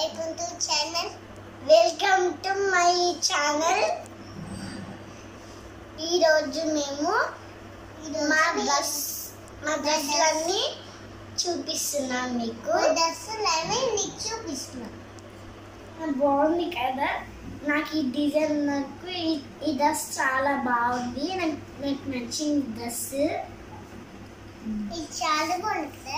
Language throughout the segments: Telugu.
To channel welcome to my channel ఈరోజు మేము మా డ్రెస్ మా డ్రెస్లన్నీ చూపిస్తున్నాం మీకు. డ్రెస్సులన్నీ మీకు చూపిస్తున్నాం. బాగుంది కదా? నాకు ఈ డిజైన్ నాకు ఈ- డ్రెస్ చాలా బాగుంది. నాకు నాకు నచ్చింది డ్రెస్. ఇది చాలా బాగుంటుంది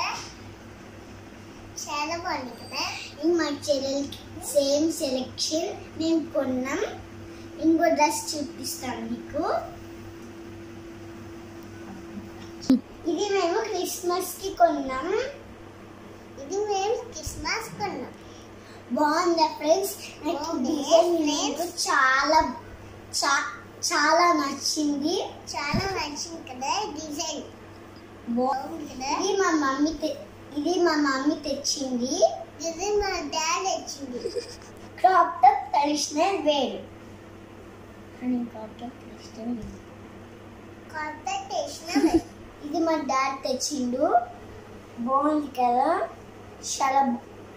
చాలా బాగుంది కదా? ఇంక మా చెల్లెలకి సేమ్ సెలెక్షన్ మేము కొన్నాం. ఇంకో డ్రెస్ చూపిస్తాను మీకు. ఇది మేము క్రిస్మస్కి కొన్నాం. ఇది మేము క్రిస్మస్ కొన్నాం. బాగుందా ఫ్రెండ్స్ నాకు. డిజైన్ నాకు చాలా చాలా నచ్చింది. చాలా నచ్చింది కదా డిజైన్ బాగుంది కదా? ఇది మా మమ్మీ ఇది మా మమ్మీ తెచ్చింది. ఇది మా డాడీ తెచ్చింది. క్రాప్ టాప్ ట్రెడిషనల్ వేర్ అని crop top traditional wear crop top traditional wear ఇది మా డాడీ తెచ్చిండు. బాగుంది కదా? చాలా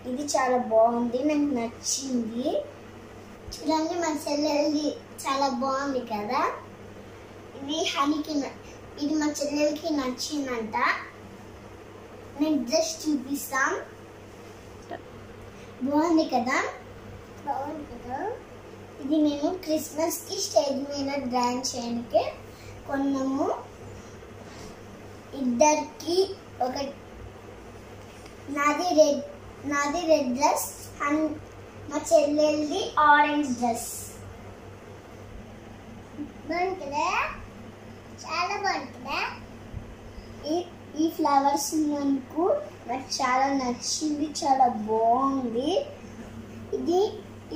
ఇది చాలా బాగుంది. నాకు నచ్చింది. చూడండి మా చెల్లెలది చాలా బాగుంది కదా? ఇది హనీకి ఇది మా చెల్లెలకి నచ్చిందంట. నేను జస్ట్ చూపిస్తాం బాగుంది కదా? బాగుంది కదా? ఇది మేము క్రిస్మస్కి స్టేజ్ మీద డ్రాయింగ్ చేయడానికి కొన్నాము. ఇద్దరికి ఒక నాది రెడ్ నాది రెడ్ డ్రెస్ అండ్ మా చెల్లెల్ది ఆరెంజ్ డ్రెస్. బాగుంటుందా? చాలా బాగుంటుందా? ఈ ఫ్లవర్స్ నాకు నాకు చాలా నచ్చింది చాలా బాగుంది. ఇది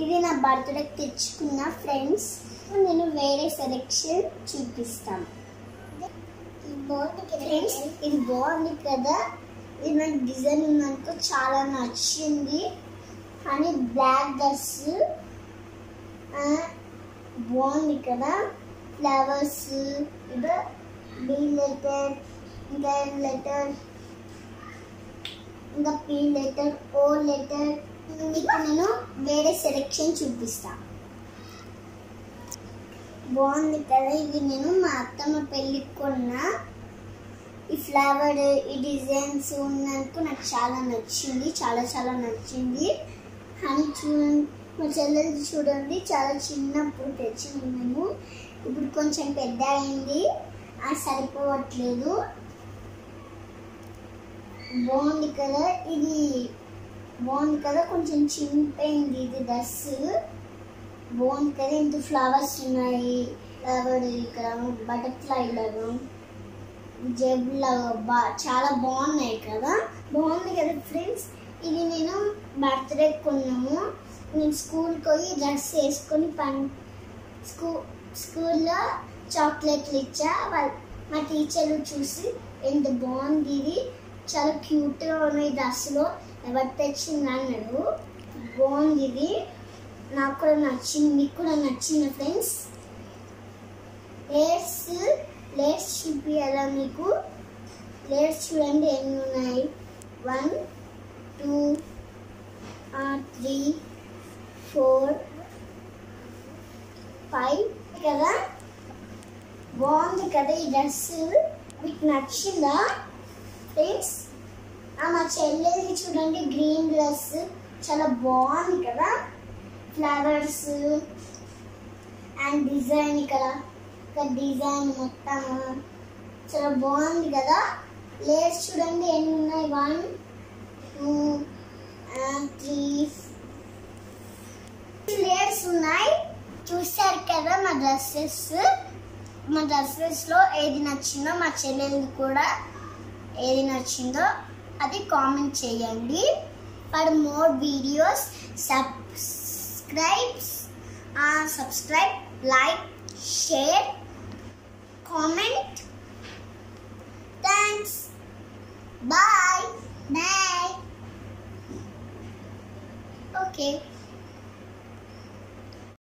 ఇది నా బర్త్డేకి తెచ్చుకున్న ఫ్రెండ్స్ నేను వేరే సెలెక్షన్ చూపిస్తాను ఫ్రెండ్స్ ఇది బాగుంది కదా? ఇది నాకు డిజైన్ నాకు చాలా నచ్చింది. కానీ బ్లాక్ డ్రెస్ బాగుంది కదా? ఫ్లవర్స్ ఇది బి అయితే ఇంకా లెటర్ ఇంకా పి లెటర్ ఓ లెటర్ మీకు నేను వేరే సెలెక్షన్ చూపిస్తా. బాగుంది కదా ఇది నేను మా అత్తమ్మ పెళ్ళికి కొన్న. ఈ ఫ్లవర్ ఈ డిజైన్స్ ఉన్నందుకు నాకు చాలా నచ్చింది చాలా చాలా నచ్చింది. అని చూడండి మా చెల్లెలు చూడండి చాలా చిన్నప్పుడు తెచ్చింది మేము. ఇప్పుడు కొంచెం పెద్ద అయింది అది సరిపోవట్లేదు. బాగుంది కదా ఇది. బాగుంది కదా కొంచెం చింపైంది ఇది డ్రెస్ బాగుంది కదా ఇంత ఫ్లవర్స్ ఉన్నాయి. ఫ్లవర్ ఇక్కడ బటర్ఫ్లై లాగా జేబులా బా చాలా బాగున్నాయి కదా. బాగుంది కదా ఫ్రెండ్స్ ఇది నేను బర్త్డే కొన్నాము. నేను స్కూల్కి పోయి డ్రెస్ వేసుకొని పని స్కూ స్కూల్లో చాక్లెట్లు ఇచ్చా. వాళ్ళ మా టీచర్లు చూసి ఎంత బాగుంది ఇది. చాలా క్యూట్గా ఉన్నాయి డ్రెస్లో ఎవరు తెచ్చింది అన్నాడు బాగుంది ఇది. నాకు కూడా నచ్చింది మీకు కూడా నచ్చింది ఫ్రెండ్స్. లేయర్స్ లేయర్స్ చూపించాలా మీకు? లేయర్స్ చూడండి ఎన్ని ఉన్నాయి. One two three four five కదా? బాగుంది కదా ఈ డ్రెస్ మీకు నచ్చిందా? ఫ్రెండ్స్ మా చెల్లెది చూడండి గ్రీన్ డ్రెస్ చాలా బాగుంది కదా? ఫ్లవర్స్ అండ్ డిజైన్ ఇక్కడ. ఇక్కడ డిజైన్ మొత్తం. చాలా బాగుంది కదా? లేయర్స్ చూడండి ఎన్ని ఉన్నాయి? వన్ టూ త్రీ లేయర్స్ ఉన్నాయి. చూసారు కదా మా డ్రెస్సెస్ మా డ్రెస్సెస్లో ఏది నచ్చిందో మా చెల్లెలు కూడా. ఏది నచ్చిందో అది కామెంట్ చేయండి. For more videos subscribes subscribe like share comment. Thanks bye. Bye. Okay.